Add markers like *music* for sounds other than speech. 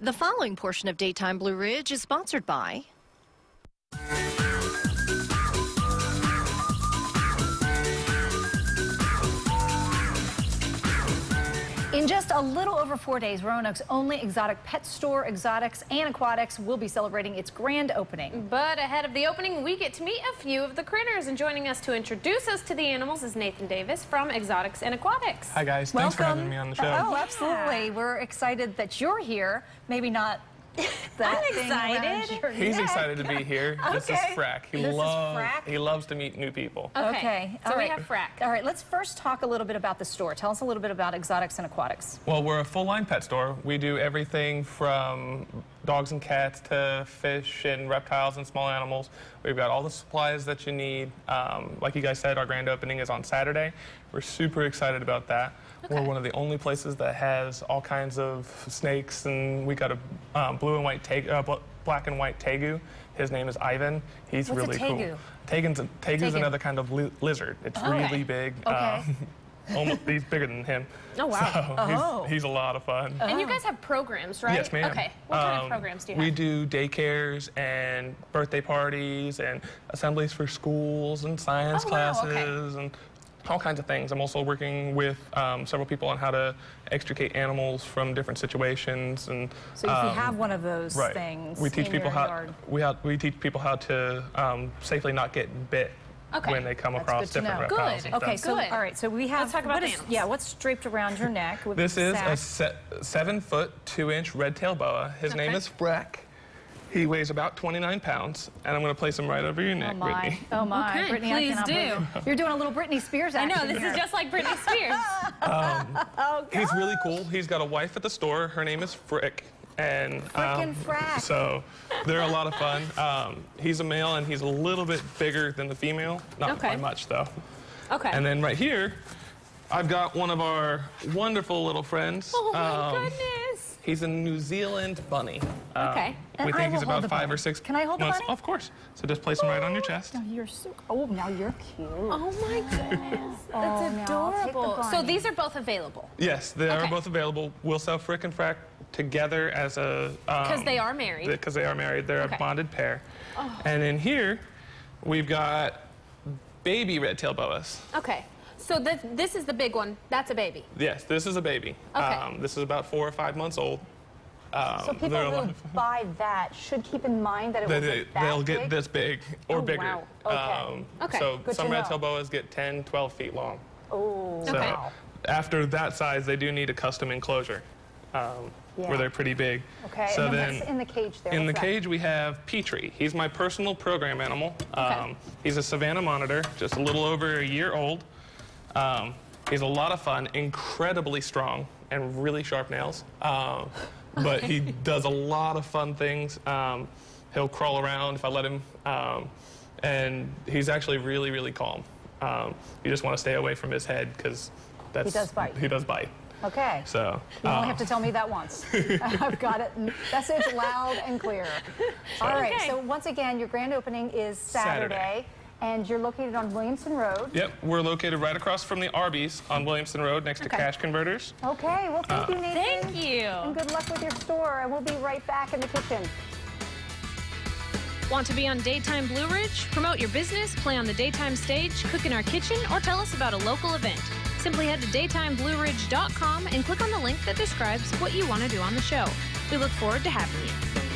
The following portion of Daytime Blue Ridge is sponsored by In just a little over four days, Roanoke's only exotic pet store, Exotics and Aquatics, will be celebrating its grand opening. But ahead of the opening, we get to meet a few of the critters. And joining us to introduce us to the animals is Nathan Davis from Exotics and Aquatics. Hi guys, thanks for having me on the show. Oh, absolutely. We're excited that you're here. Maybe not that *laughs* I'm thing excited. your He's neck. excited to be here. *laughs* This is Okay. Frack. He This is loves Frack? he loves to meet new people. Okay. So all we have Frack. All right, let's first talk a little bit about the store. Tell us a little bit about Exotics and Aquatics. Well, we're a full-line pet store. We do everything from dogs and cats to fish and reptiles and small animals. We've got all the supplies that you need. Um, like you guys said, our grand opening is on Saturday. We're super excited about that. We're one of the only places that has all kinds of snakes, and we got a um, blue and white tegu, uh, black and white tegu. His name is Ivan. He's What's a really tegu? cool. Tegan's, a, tegu's Tegu. another kind of li- lizard. It's Okay. really big. Okay. Um, *laughs* almost, he's bigger than him. Oh, wow. So Oh. he's, he's a lot of fun. And you guys have programs, right? Yes, ma'am. Okay. What kind Um, of programs do you have? We do daycares and birthday parties and assemblies for schools and science Oh, wow, classes okay. and all kinds of things. I'm also working with um, several people on how to extricate animals from different situations and. So if you um, have one of those Right. things we teach in people your how yard, we how, we teach people how to um, safely not get bit Okay. when they come That's across good to different know. reptiles. Good. Okay, so Good. all right, so we have Let's talk about what the is- animals. yeah, what's draped around your neck This is sack? a se- seven foot, two inch red tail boa. His name is Frack. He weighs about 29 pounds, and I'm going to place him right over your oh neck, Oh my! Brittany. *laughs* Oh my! Okay, Brittany, please I cannot do. believe it. You're doing a little Britney Spears I know, this here. is just like Britney *laughs* Spears. Um, oh, he's really cool. He's got a wife at the store. Her name is Frick. And Frickin' Frack. so they're a lot of fun. Um, he's a male and he's a little bit bigger than the female. Not Okay. by much though. Okay. And then right here, I've got one of our wonderful little friends. oh, my Um, goodness. He's a New Zealand bunny. Um, Okay. And we think will he's about five bunny. or six. Can I hold the bunny? Of course. So just place him right on your chest. Oh, you're so. Oh, now you're cute. Oh, my goodness. *laughs* Oh, That's now I'll the adorable. So these are both available Yes, they are both available. We'll sell Frick and Frack together as a. because they are married. Because they are married. They're Okay. Oh. a bonded pair. And in here, we've got baby red-tailed boas. Okay. So this, this is the big one. That's a baby. Yes, this is a baby. Okay. Um, this is about four or five months old. Um, So people they're a lot who *laughs* buy that should keep in mind that it They, will get that they'll get big. this big or Oh, bigger. wow. Okay. Okay, So good some red-tailed know. boas get 10, 12 feet long. Oh, So Okay. after that size, they do need a custom enclosure um, Yeah. where they're pretty big. Okay, So then, then in the cage there? in the that? cage, we have Petrie. He's my personal program animal. Um, he's a Savannah monitor, just a little over a year old. Um, he's a lot of fun, incredibly strong, and really sharp nails. Um, *laughs* but he does a lot of fun things. Um, he'll crawl around if I let him, um, and he's actually really, really calm. Um, you just want to stay away from his head because that's He does bite. He does bite. Okay. So You only um, have to tell me that once. *laughs* I've got it. Message loud and clear. *laughs* All right. Okay. So once again, your grand opening is Saturday, Saturday. and you're located on Williamson Road. Yep, we're located right across from the Arby's on Williamson Road next to Cash Converters. Okay. Well, thank you, Nathan. Thank you. And good luck with your store. And we'll be right back in the kitchen. Want to be on Daytime Blue Ridge? Promote your business, play on the daytime stage, cook in our kitchen, or tell us about a local event. Simply head to daytimeblueridge.com and click on the link that describes what you want to do on the show. We look forward to having you.